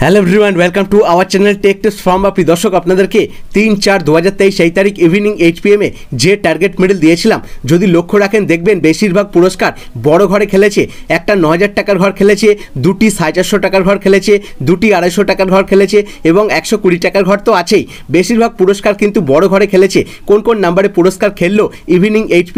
Hello everyone welcome to our channel tech test form আপনি দর্শক, আপনাদেরকে তিন চার দু হাজার তেইশ এই তারিখ ইভিনিং এইচ যে টার্গেট মেডেল দিয়েছিলাম, যদি লক্ষ্য রাখেন, দেখবেন বেশিরভাগ পুরস্কার বড় ঘরে খেলেছে, একটা ন হাজার টাকার ঘর খেলেছে, দুটি সাড়ে চারশো টাকার ঘর খেলেছে, দুটি আড়াইশো টাকার ঘর খেলেছে এবং একশো কুড়ি টাকার ঘর তো আছেই। বেশিরভাগ পুরস্কার কিন্তু বড় ঘরে খেলেছে। কোন কোন নাম্বারে পুরস্কার খেললো ইভিনিং এইচ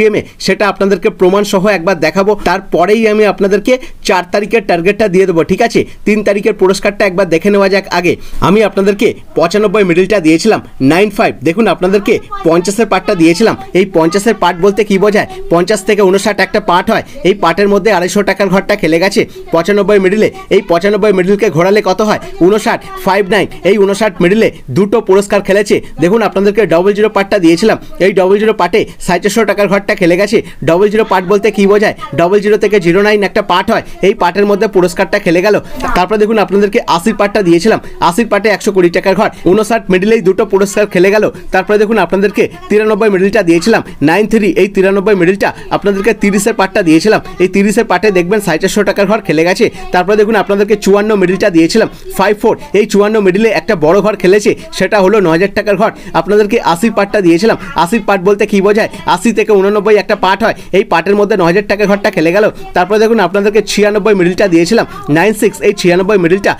সেটা আপনাদেরকে প্রমাণ সহ একবার দেখাবো। তারপরেই আমি আপনাদেরকে চার তারিখের টার্গেটটা দিয়ে দেবো, ঠিক আছে? তিন তারিখের পুরস্কারটা একবার দেখে নেওয়া যাক আগে। আমি আপনাদেরকে পঁচানব্বই মিডিলটা দিয়েছিলাম নাইন ফাইভ দেখুন, আপনাদেরকে পঞ্চাশের পার্টটা দিয়েছিলাম। এই পঞ্চাশের পার্ট বলতে কি বোঝায়? পঞ্চাশ থেকে উনষাট একটা পার্ট হয়। এই পার্টের মধ্যে আড়াইশো টাকার ঘরটা খেলে গেছে। পঁচানব্বই মিডিলে এই পঁচানব্বই মিডিলকে ঘোরালে কত হয়? উনষাট ফাইভ নাইন এই উনষাট মিডিলে দুটো পুরস্কার খেলেছে। দেখুন, আপনাদেরকে ডবল জিরো পার্টটা দিয়েছিলাম। এই ডবল জিরো পার্টে সাড়ে চারশো টাকার ঘরটা খেলে গেছে। ডবল জিরো পার্ট বলতে কি বোঝায়? ডবল জিরো থেকে জিরো নাইন একটা পার্ট হয়। এই পার্টের মধ্যে পুরস্কারটা খেলে গেল। তারপর দেখুন, আপনাদেরকে আশির পার্টটা দিয়েছিলাম। আশির পার্টে একশো কুড়ি টাকার ঘর। উনষাট মিডিলেই দুটো পুরস্কার খেলে গেল। তারপরে দেখুন আপনাদেরকে তিরানব্বই মিডিলটা দিয়েছিলাম। নাইন থ্রি, এই তিরানব্বই মিডিলটা আপনাদেরকে তিরিশের পার্টটা দিয়েছিলাম। এই তিরিশের পার্টে দেখবেন সাড়ে চারশো টাকার ঘর খেলে গেছে। তারপরে দেখুন আপনাদেরকে চুয়ান্ন মিডিলটা দিয়েছিলাম। ফাইভ ফোর, এই চুয়ান্ন মিডিলে একটা বড় ঘর খেলেছে। সেটা হলো ন হাজার টাকার ঘর। আপনাদেরকে আশির পার্টটা দিয়েছিলাম। আশির পার্ট বলতে কি বোঝায়? আশি থেকে উননব্বই একটা পার্ট হয়। এই পার্টের মধ্যে ন হাজার টাকার ঘরটা খেলে গেল। তারপরে দেখুন আপনাদেরকে ছিয়ানব্বই মিডিলটা দিয়েছিলাম। নাইন সিক্স, এই ছিয়ানব্বই মিডিলটা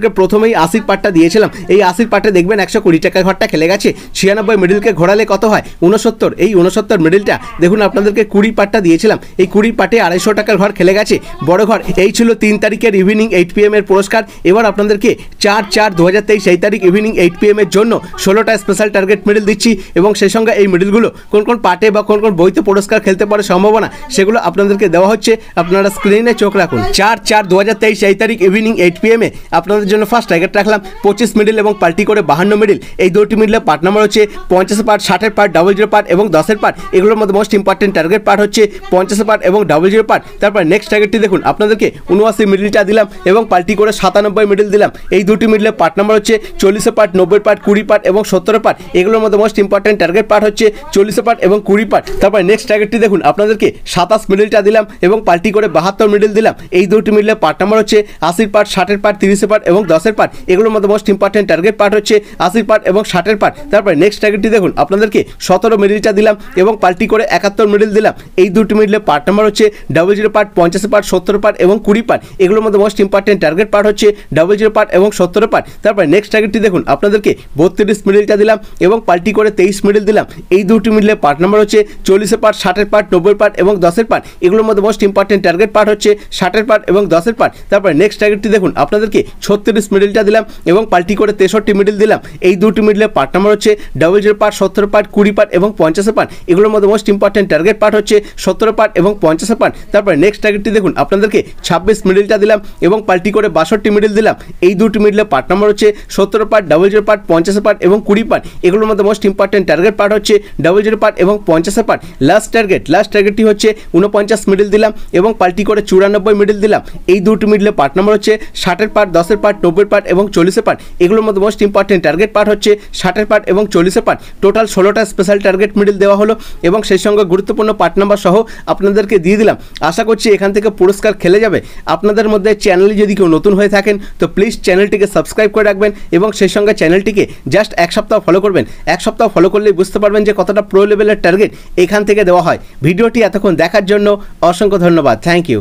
আপনাদেরকে প্রথমেই আশির পার্টটা দিয়েছিলাম। এই আশির পার্টে দেখবেন একশো কুড়ি টাকার ঘরটা খেলে গেছে। ছিয়ানব্বই মিডিলকে ঘোরালে কত হয়? উনসত্তর এই উনসত্তর মিডিলটা, দেখুন আপনাদেরকে কুড়ি পার্টটা দিয়েছিলাম। এই কুড়ি পার্টে আড়াইশো টাকার ঘর খেলে গেছে। বড় ঘর, এই ছিল তিন তারিখের ইভিনিং এইট পি এর পুরস্কার। এবার আপনাদেরকে চার চার দু হাজার তেইশ এই তারিখ ইভিনিং এইট পি এর জন্য ষোলোটা স্পেশাল টার্গেট মেডেল দিচ্ছি এবং সেই সঙ্গে এই মেডেলগুলো কোন কোন পার্টে বা কোন কোন বইতে পুরস্কার খেলতে পারে সম্ভাবনা সেগুলো আপনাদেরকে দেওয়া হচ্ছে। আপনারা স্ক্রিনে চোখ রাখুন। চার চার দু হাজার তেইশ এই তারিখ ইভিনিং এইট পি এমে আপনাদের জন্য ফার্স্ট টার্গেট রাখলাম। পঁচিশ মিডিল এবং পাল্টি করে বাহান্ন মিডিল এই দুটি মিডলে পার্ট নাম্বার হচ্ছে পঞ্চাশের পার্ট ষাটের পার্ট ডাবল জিরো পার্ট এবং দশের পার্ট এগুলোর মধ্যে মোস্ট ইম্পর্টেন্ট টার্গেট পার্ট হচ্ছে পঞ্চাশের পার্ট এবং ডাবল জিরো পার্ট তারপর নেক্সট টার্গেটটি দেখুন, আপনাদেরকে উনআশি মিডিলটা দিলাম এবং পাল্টি করে সাতানব্বই মিডিল দিলাম। এই দুটি মিডলে পার্ট নাম্বার হচ্ছে চল্লিশে পার্ট নব্বই পার্ট কুড়ি পার্ট এবং সত্তর পার্ট এগুলোর মধ্যে মোস্ট ইম্পর্টেন্ট টার্গেট পার্ট হচ্ছে চল্লিশে পার্ট এবং কুড়ি পার্ট তারপর নেক্সট টার্গেটটি দেখুন, আপনাদেরকে সাতাশ মিডিলটা দিলাম এবং পাল্টি করে বাহাত্তর মিডিল দিলাম। এই দুটি মিডলে পার্ট নাম্বার হচ্ছে আশির পার্ট ষাটের পার্ট তিরিশে পার্ট এবং দশের পার্ট এগুলোর মধ্যে মোস্ট ইম্পর্টেন্ট টার্গেট পার্ট হচ্ছে আশির পার্ট এবং ষাটের পার্ট তারপরে নেক্সট টার্গেটটি দেখুন, আপনাদেরকে সতেরো মিডিলটা দিলাম এবং পাল্টি করে একাত্তর মিডিল দিলাম। এই দুটি মিডলে পার্ট নাম্বার হচ্ছে ডাবল জিরো পার্ট পঞ্চাশ পার্ট সত্তর পার্ট এবং কুড়ি পার্ট এগুলোর মধ্যে মোস্ট ইম্পর্টেন্ট টার্গেট পার্ট হচ্ছে ডাবল জিরো পার্ট এবং সত্তর পার্ট তারপরে নেক্সট টার্গেটটি দেখুন, আপনাদেরকে বত্রিশ মিডিলটা দিলাম এবং পাল্টি করে তেইশ মিডিল দিলাম। এই দুটি মিডলে পার্ট নাম্বার হচ্ছে চল্লিশে পার্ট ষাটের পার্ট নব্বই পার্ট এবং দশের পার্ট এগুলোর মধ্যে মোস্ট ইম্পর্টেন্ট টার্গেট পার্ট হচ্ছে ষাটের পার্ট এবং দশের পার্ট তারপরে নেক্সট টার্গেটটি দেখুন, আপনাদেরকে ছত্রিশ মিডিলটা দিলাম এবং পাল্টি করে তেষট্টি মিডিল দিলাম। এই দুটি মিডলে পার্ট নাম্বার হচ্ছে ডাবল জিরো পার্ট সত্তর পার্ট কুড়ি পার্ট এবং পঞ্চাশে পার্ট এগুলোর মধ্যে মোস্ট ইম্পর্টেন্ট টার্গেট পার্ট হচ্ছে সত্তর পার্ট এবং পঞ্চাশে পার্ট তারপরে নেক্সট টার্গেটটি দেখুন, আপনাদেরকে ছাব্বিশ মিডিলটা দিলাম এবং পাল্টি করে বাষট্টি মিডিল দিলাম। এই দুটি মিডলে পার্ট নাম্বার হচ্ছে সত্তর পার্ট ডাবল জিরো পার্ট পঞ্চাশে পার্ট এবং কুড়ি পার্ট এগুলোর মধ্যে মোস্ট ইম্পর্টেন্ট টার্গেট পার্ট হচ্ছে ডাবল জিরো পার্ট এবং পঞ্চাশে পার্ট লাস্ট টার্গেট লাস্ট টার্গেটটি হচ্ছে উনপঞ্চাশ মিডিল দিলাম এবং পাল্টি করে চুরানব্বই মিডিল দিলাম। এই দুটি মিডলে পার্ট নাম্বার হচ্ছে ষাটের পার্ট দশের পার্ট নব্বই পার্ট এবং চল্লিশে পার্ট। এগুলোর মধ্যে মোস্ট ইম্পর্টেন্ট টার্গেট পার্ট হচ্ছে ষাটের পার্ট এবং চল্লিশে পার্ট। টোটাল ষোলোটা স্পেশাল টার্গেট মিডিল দেওয়া হলো এবং সেই সঙ্গে গুরুত্বপূর্ণ পার্ট নাম্বার সহ আপনাদেরকে দিয়ে দিলাম। আশা করছি এখান থেকে পুরস্কার খেলে যাবে। আপনাদের মধ্যে চ্যানেলে যদি কেউ নতুন হয়ে থাকেন, তো প্লিজ চ্যানেলটিকে সাবস্ক্রাইব করে রাখবেন এবং সেই সঙ্গে চ্যানেলটিকে জাস্ট এক সপ্তাহ ফলো করবেন। এক সপ্তাহ ফলো করলেই বুঝতে পারবেন যে কতটা প্রো লেভেলের টার্গেট এখান থেকে দেওয়া হয়। ভিডিওটি এতক্ষণ দেখার জন্য অসংখ্য ধন্যবাদ। Thank you